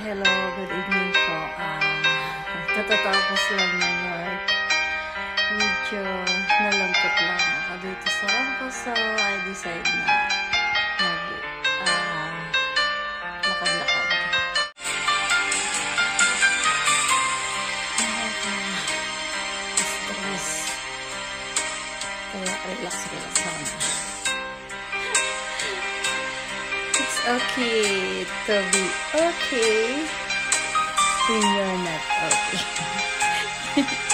Hello, good evening po. Ah, katatapos lang ng work. Medyo nalungkot lang ako dito sa Rangko. So, I decide na mag ah, lakad-lakad. Stress. Kaya relax, relax lang. Okay to be okay when you're not okay.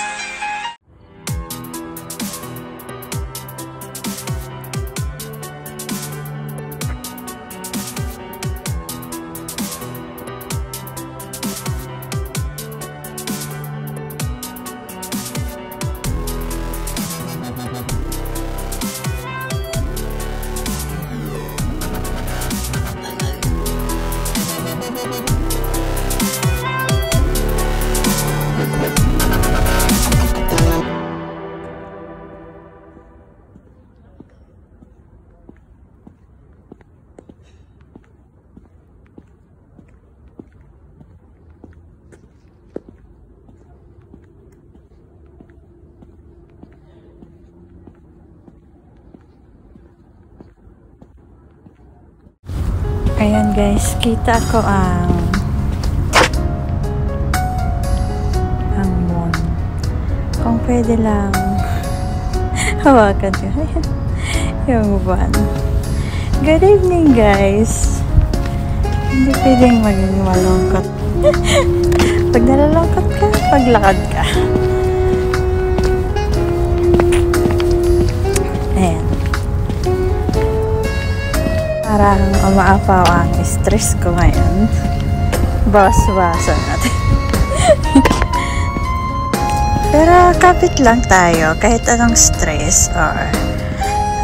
Ayan guys, kita ko ang ang moon. Kung pwede lang hawakan ko. Ayan. Yung buwan. Good evening guys. Hindi pwedeng maging malungkot. Pag nalalungkot ka, paglakad ka. Parang umaapaw ang stress ko ngayon. Bawas-bawasan natin. Pero kapit lang tayo kahit anong stress or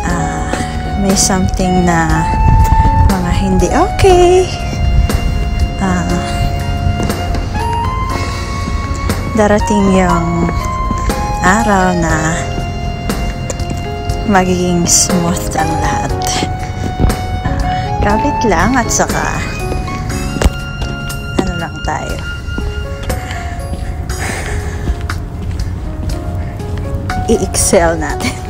ah, may something na mga hindi okay. Ah, darating yung araw na magiging smooth ang lahat. Kapit lang at saka ano lang tayo. I-excel natin.